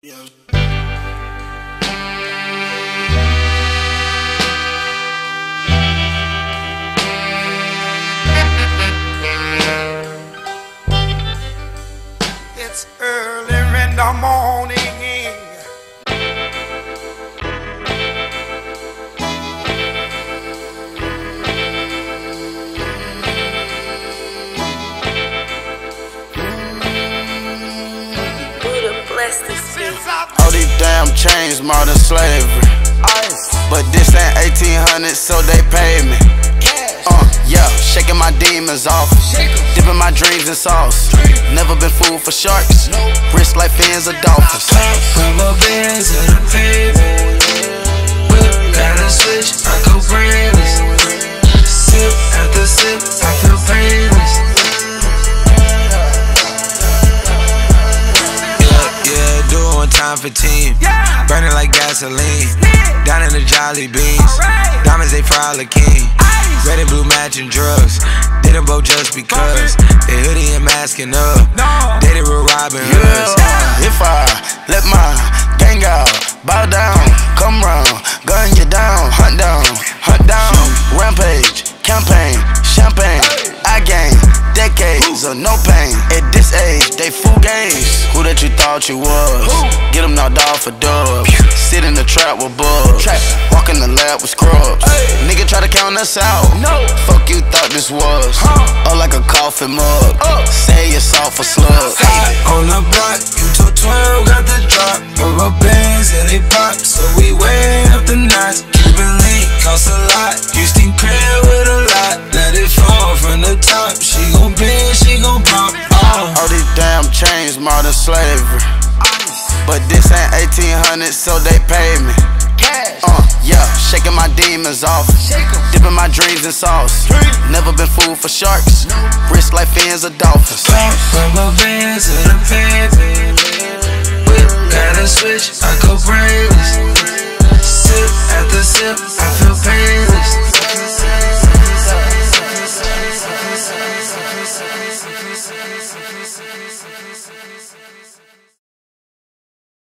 It's early in the morning. All these damn chains, modern slavery. But this ain't 1800, so they pay me. Uh, yeah, shaking my demons off. Dipping my dreams in sauce. Never been fooled for sharks. Wrist like fins of dolphins. Rubber bands in the pavement. Time for team. Burning like gasoline. Down in the Jolly Beans. Diamonds, they probably king. Red and blue matching drugs. Did them both just because. They hoodie and masking up. No. Dated with Robin Hoods. Yeah, if I let my gang out, bow down, come round, gun you down, hunt down, hunt down, rampage, campaign, champagne, I gain decades of no pain. At this age, they fool games. Who that you thought you was? Get them knocked off for dubs. Sit in the trap with bugs. Walk in the lab with scrubs. Nigga try to count us out. No. Fuck you thought this was. Or like a coffee mug. Oh. Say it's all for slugs. On the block, you took 12, got the drop. Rubber bands, yeah, they pop. So we way up the notch. Cuban link costs a lot. Houston crib with a lot. Let it fall from the top. She gon' bend, she gon' pop. Oh. All these damn chains, modern slavery. But this ain't 1800, so they paid me. Uh, yeah, shaking my demons off. Dipping my dreams in sauce. Never been fooled for sharks. Wrist like fins of dolphins. Rubber bands in the pavement. Whip, got a switch, I go brainless. Sip after sip, I feel painless.